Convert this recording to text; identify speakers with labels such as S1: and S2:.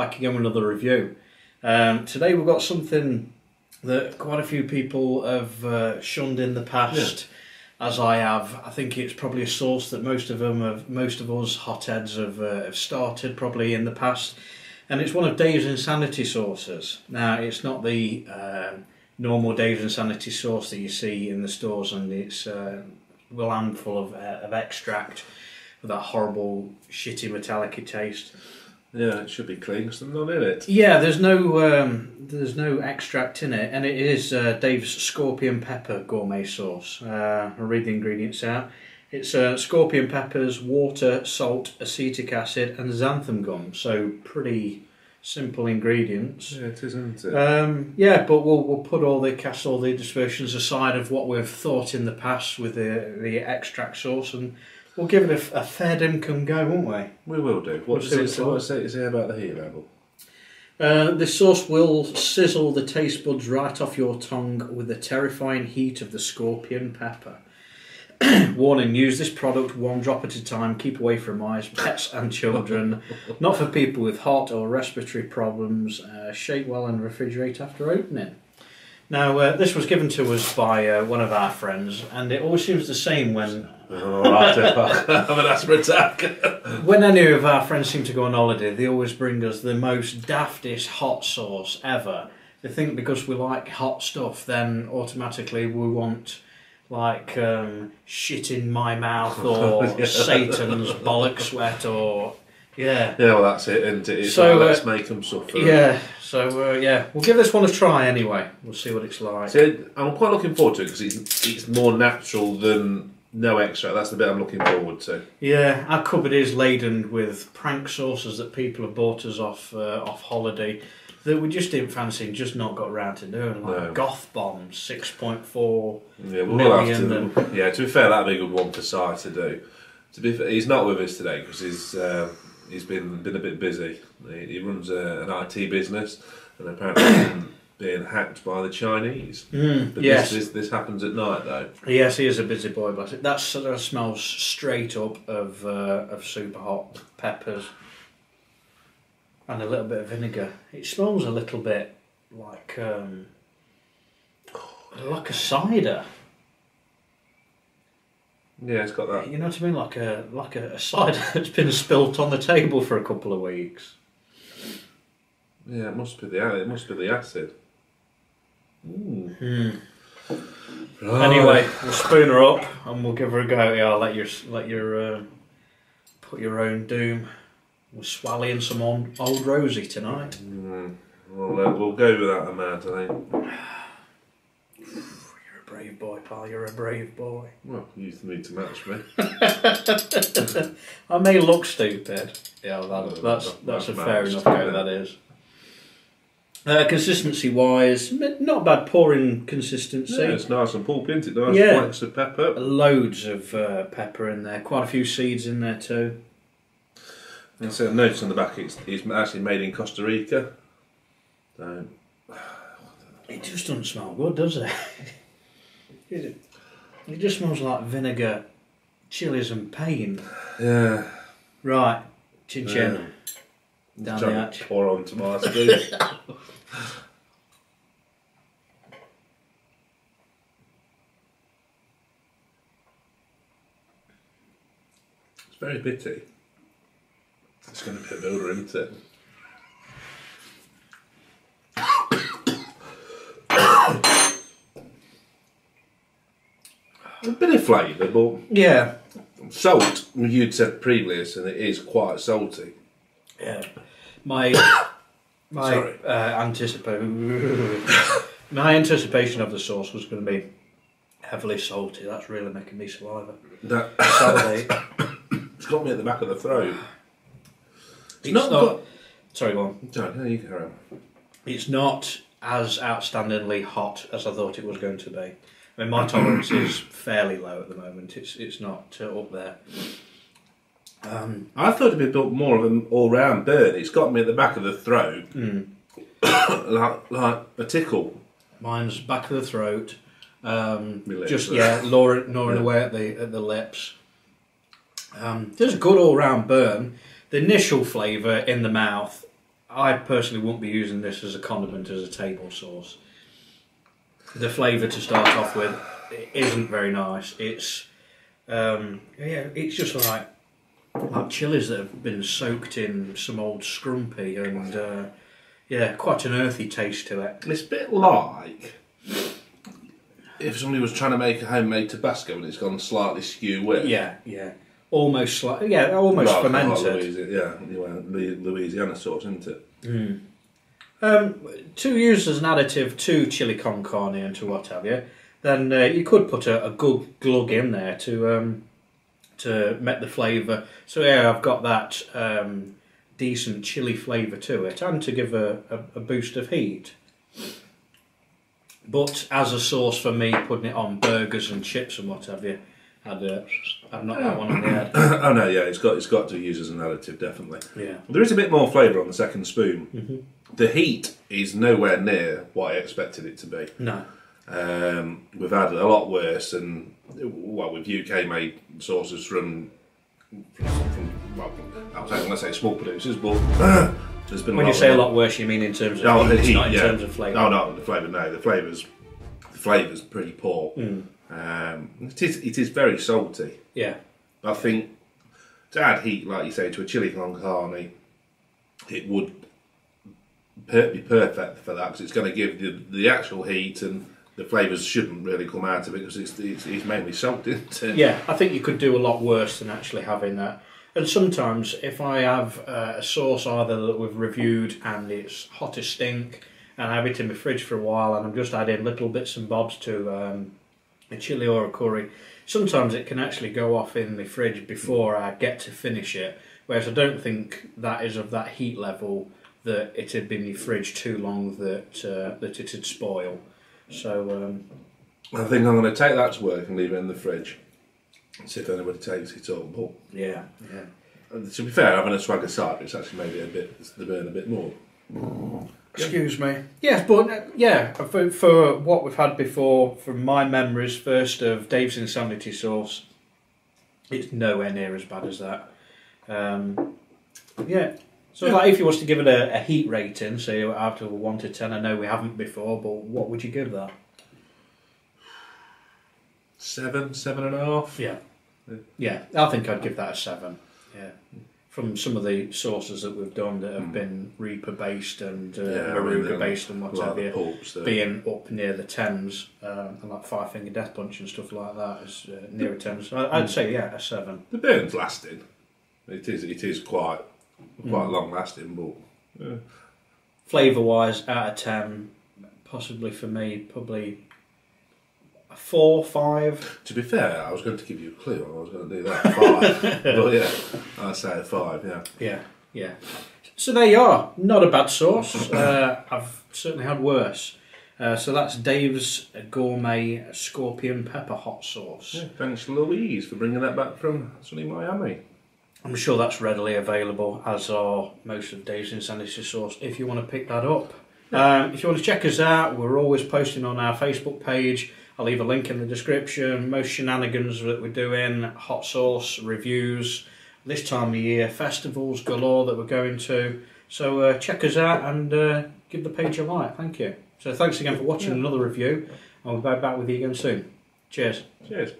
S1: back again with another review. Um, today we've got something that quite a few people have uh, shunned in the past, as I have. I think it's probably a sauce that most of them, have, most of us hotheads have, uh, have started probably in the past, and it's one of Dave's insanity sauces. Now it's not the um normal Dave's insanity sauce that you see in the stores, and it's uh, a full of, uh, of extract with that horrible, shitty metallic taste.
S2: Yeah, it should be clean because I'm not in it.
S1: Yeah, there's no um, there's no extract in it, and it is uh, Dave's scorpion pepper gourmet sauce. Uh, I'll read the ingredients out. It's uh, scorpion peppers, water, salt, acetic acid, and xanthan gum. So pretty simple ingredients.
S2: Yeah, it is, isn't it?
S1: Um, yeah, but we'll we'll put all the cast all the dispersions aside of what we've thought in the past with the the extract sauce, and we'll give it a, a fair dimcum go, won't we?
S2: we will do. What does it say? What does it say about the heat level?
S1: Uh, this sauce will sizzle the taste buds right off your tongue with the terrifying heat of the scorpion pepper. Warning: Use this product one drop at a time. Keep away from eyes, pets, and children. Not for people with heart or respiratory problems. Uh, shake well and refrigerate after opening. Now, uh, this was given to us by uh, one of our friends, and it always seems the same when
S2: Oh, I have an asthma attack.
S1: when any of our friends seem to go on holiday, they always bring us the most daftest hot sauce ever. They think because we like hot stuff, then automatically we want like um, shit in my mouth or. Satan's bollock sweat or yeah.
S2: Yeah, well, that's it, it? It's
S1: So,
S2: like, let's
S1: uh,
S2: make them suffer.
S1: Yeah, so uh, yeah, we'll give this one a try anyway. We'll see what it's like.
S2: See, I'm quite looking forward to it because it's, it's more natural than no extra. That's the bit I'm looking forward to.
S1: Yeah, our cupboard is laden with prank sauces that people have bought us off uh, off holiday that we just didn't fancy and just not got around to doing. Like
S2: No.
S1: Goth Bomb, six point four.
S2: Yeah, we'll have
S1: Million
S2: to. Yeah, to be fair, that'd be a good one for Si to do. To be fair, he's not with us today because he's uh, he's been been a bit busy. He, he runs a, an IT business and apparently been being hacked by the Chinese.
S1: Mm,
S2: But
S1: yes,
S2: this, this this happens at night though.
S1: yes, he is a busy boy, but that sort of smells straight up of uh, of super hot peppers and a little bit of vinegar. It smells a little bit like um, like a cider.
S2: Yeah, it's got that.
S1: You know what I mean? Like a like a, a cider that's been spilt on the table for a couple of weeks.
S2: Yeah, it must be the it must be the acid. Ooh. Right.
S1: Anyway, we'll spoon her up and we'll give her a go. Yeah, I'll let you let your uh, put your own doom. We're swallowing some on, old Rosie tonight.
S2: Mm. Well, uh, we'll go with that amount, I think.
S1: Brave boy, pal. You're a brave boy.
S2: Well, you need to match me.
S1: I may look stupid. Yeah, that,
S2: Uh,
S1: that's that's a fair enough go. That is. Uh, consistency wise, not bad pouring consistency.
S2: Yeah, it's nice and pulp, isn't it? Nice
S1: Yeah.
S2: flakes of pepper.
S1: Loads of uh, pepper in there, quite a few seeds in there too.
S2: And so notice on the back it's, it's actually made in Costa Rica. So,
S1: It just doesn't smell good, does it? it it just smells like vinegar, chilies, and pain.
S2: yeah.
S1: Right, chin chin. Down the
S2: Trying
S1: hatch.
S2: pour onto my spoon. it's very bitty. It's going to be a builder, isn't it? A bit of flavour, but
S1: Yeah,
S2: salt, you'd said previous, and it is quite salty.
S1: yeah. My my
S2: Sorry.
S1: uh, anticipation my anticipation of the sauce was going to be heavily salty. That's really making me saliva.
S2: That, it's got me at the back of the throat.
S1: It's
S2: not
S1: not.
S2: got-
S1: Sorry, go on.
S2: Sorry, no, you carry on.
S1: It's not as outstandingly hot as I thought it was going to be. I mean, my tolerance is fairly low at the moment. It's it's not uh, up there. Um,
S2: I thought it'd be built more of an all-round bird. It's got me at the back of the throat,
S1: mm.
S2: like like a tickle.
S1: Mine's back of the throat. Um,
S2: My lips.
S1: just yeah, gnawing, gnawing away at the at the lips. Um, there's a good all round burn. The initial flavour in the mouth, I personally won't be using this as a condiment as a table sauce. The flavour to start off with isn't very nice. It's um, yeah, it's just like like chilies that have been soaked in some old scrumpy and uh, yeah, quite an earthy taste to it.
S2: It's a bit like if somebody was trying to make a homemade Tabasco and it's gone slightly skew with.
S1: Yeah, yeah, almost like yeah, almost
S2: Rather than like
S1: fermented.
S2: Louisi- yeah, Lu- Louisiana sauce, isn't it?
S1: Um, to use as an additive to chili con carne and to what have you, then uh, you could put a, a good glug in there to um, to make the flavour. So yeah, I've got that um, decent chili flavour to it, and to give a, a, a boost of heat. But as a sauce for me, putting it on burgers and chips and what have you, Uh, I'd knock that one on the head.
S2: oh no, yeah, it's got it's got to use as an additive, definitely.
S1: Yeah.
S2: There is a bit more flavour on the second spoon.
S1: Mm-hmm.
S2: The heat is nowhere near what I expected it to be.
S1: No.
S2: Um, we've had a lot worse, and well, with UK made sauces from, from, from well, I was going to say small producers, but there's been
S1: When you say a lot worse, you mean in terms of
S2: Oh,
S1: heat,
S2: heat,
S1: not in
S2: yeah.
S1: terms of flavour.
S2: Oh no, the flavour. No, the flavours. The flavours pretty poor.
S1: Hmm.
S2: Um, it is. It is very salty.
S1: Yeah.
S2: I think to add heat, like you say, to a chili con carne, it would per- be perfect for that because it's going to give the, the actual heat and the flavours shouldn't really come out of it because it's, it's, it's mainly salt, isn't it?
S1: Yeah, I think you could do a lot worse than actually having that. And sometimes, if I have uh, a sauce either that we've reviewed and it's hot as stink, and I have it in my fridge for a while, and I'm just adding little bits and bobs to um, a chili or a curry, sometimes it can actually go off in the fridge before I get to finish it. Whereas I don't think that is of that heat level that it had been in the fridge too long that uh, that it had spoil. So um,
S2: I think I'm going to take that to work and leave it in the fridge. and See if anybody takes it up. But
S1: yeah, yeah.
S2: to be fair, having a swag of cider, it's actually made it a bit the burn a bit more.
S1: Excuse me. Yes, but uh, yeah, for, for what we've had before, from my memories, first of Dave's Insanity Sauce, it's nowhere near as bad as that. Um, yeah. So,
S2: Yeah.
S1: like, if you was to give it a, a heat rating, say out of one to ten, I know we haven't before, but what would you give that?
S2: Seven, seven and a half.
S1: Yeah. Yeah, I think I'd give that a seven. Yeah. From some of the sauces that we've done that have been Reaper based and uh,
S2: Yeah, Moruga
S1: based and what have you. being up near the tens, um, and like Five Finger Death Punch and stuff like that is uh, near a tens. I- I'd say yeah, a seven.
S2: the burn's lasting. It is. It is quite quite
S1: Mm.
S2: long lasting, but yeah.
S1: Flavour wise, out of ten, possibly for me, probably four, five.
S2: To be fair, I was going to give you a clue. I was going to do that five, but yeah, I'd say five. Yeah,
S1: Yeah, yeah. So there you are. Not a bad sauce. Uh, I've certainly had worse. Uh, so that's Dave's gourmet scorpion pepper hot sauce.
S2: yeah. Thanks, Louise, for bringing that back from sunny Miami.
S1: I'm sure that's readily available, as are most of Dave's Insanity Sauce, if you want to pick that up. Um, if you want to check us out, we're always posting on our Facebook page. I'll leave a link in the description. Most shenanigans that we're doing, hot sauce, reviews, this time of year, festivals galore that we're going to. So uh, check us out and uh, give the page a like. Thank you. So thanks again for watching another review. I'll be back with you again soon. Cheers.
S2: Cheers.